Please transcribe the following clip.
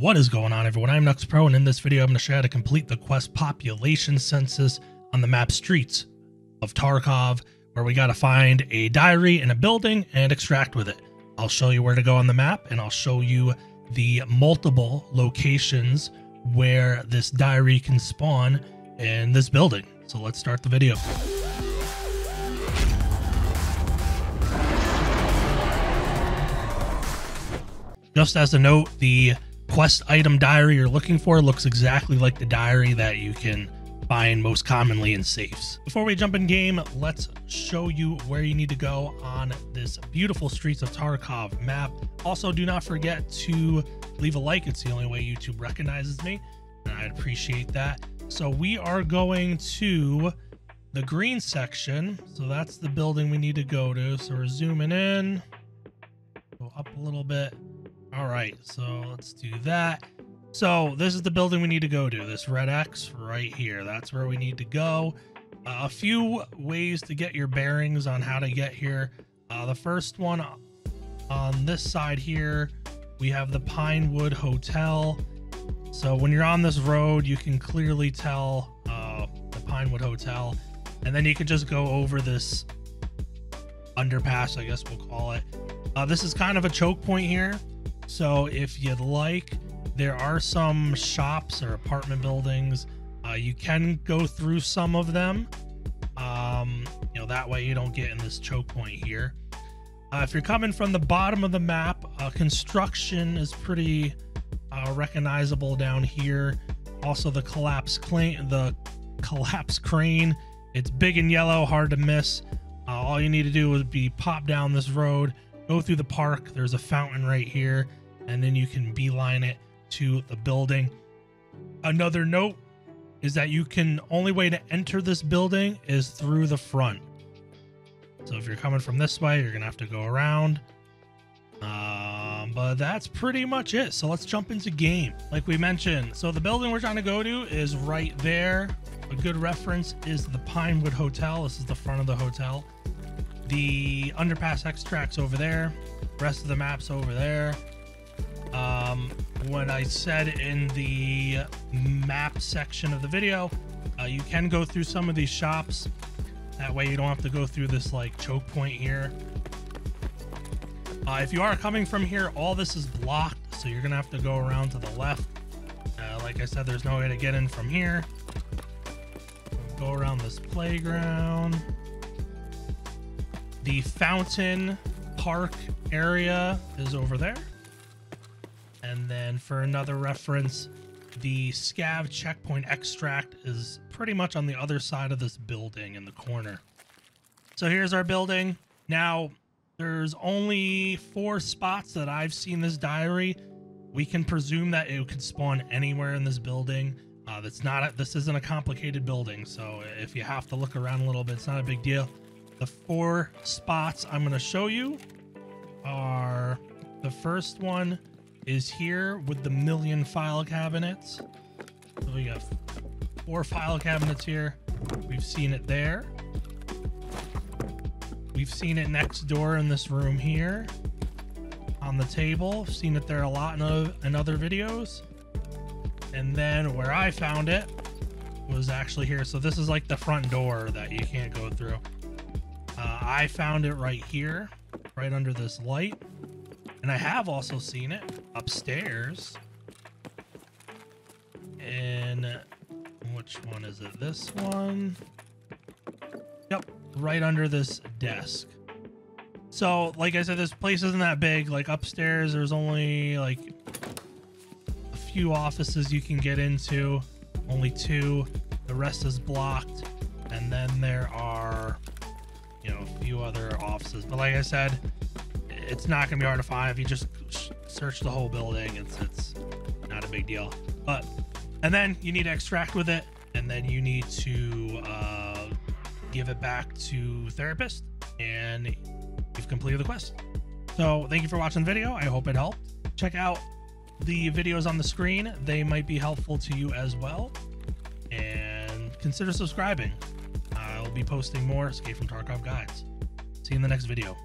What is going on everyone? I'm Knux Pro and in this video I'm going to show you how to complete the quest population census on the map streets of Tarkov where we got to find a diary in a building and extract with it. I'll show you where to go on the map and I'll show you the multiple locations where this diary can spawn in this building. So let's start the video. Just as a note, the quest item diary you're looking for looks exactly like the diary that you can find most commonly in safes. Before we jump in game, let's show you where you need to go on this beautiful Streets of Tarkov map. Also, do not forget to leave a like. It's the only way YouTube recognizes me, and I'd appreciate that. So we are going to the green section. So that's the building we need to go to. So we're zooming in, go up a little bit. All right, so let's do that. So this is the building we need to go to. This red X right here. That's where we need to go. Uh, a few ways to get your bearings on how to get here. Uh, the first one on this side here, we have the Pinewood Hotel. So when you're on this road, you can clearly tell uh, the Pinewood Hotel. And then you can just go over this underpass, I guess we'll call it. Uh, this is kind of a choke point here. So if you'd like, there are some shops or apartment buildings. Uh, you can go through some of them. Um, you know, that way you don't get in this choke point here. Uh, if you're coming from the bottom of the map, uh, construction is pretty uh, recognizable down here. Also, the collapse crane, the collapse crane. It's big and yellow, hard to miss. Uh, all you need to do is be pop down this road, go through the park. There's a fountain right here and then you can beeline it to the building. Another note is that you can only way to enter this building is through the front. So if you're coming from this way, you're gonna have to go around. Um, but that's pretty much it. So let's jump into game. Like we mentioned, so the building we're trying to go to is right there. A good reference is the Pinewood Hotel. This is the front of the hotel. The underpass extracts over there. Rest of the map's over there. Um, when I said in the map section of the video, uh, you can go through some of these shops. That way you don't have to go through this like choke point here. Uh, if you are coming from here, all this is blocked, so you're gonna have to go around to the left. Uh, like I said, there's no way to get in from here. Go around this playground. The fountain park area is over there. And then for another reference, the scav checkpoint extract is pretty much on the other side of this building in the corner. So here's our building. Now, there's only four spots that I've seen this diary. We can presume that it could spawn anywhere in this building. Uh, that's not a, this isn't a complicated building, so if you have to look around a little bit, it's not a big deal. The four spots I'm going to show you are the first one is here with the million file cabinets. So we got four file cabinets here. We've seen it there. We've seen it next door in this room here on the table. Seen it there a lot in, in other videos. And then where I found it was actually here. So this is like the front door that you can't go through. Uh, I found it right here, right under this light. And I have also seen it upstairs. And which one is it? This one? Yep, right under this desk. So, like I said, this place isn't that big. Like upstairs, there's only like a few offices you can get into. Only two. The rest is blocked. And then there are, you know, a few other offices. But like I said, it's not gonna be hard to find if you just search the whole building. It's it's not a big deal. But and then you need to extract with it, and then you need to uh, give it back to therapist, and you've completed the quest. So thank you for watching the video. I hope it helped. Check out the videos on the screen. They might be helpful to you as well. And consider subscribing. I'll be posting more Escape from Tarkov guides. See you in the next video.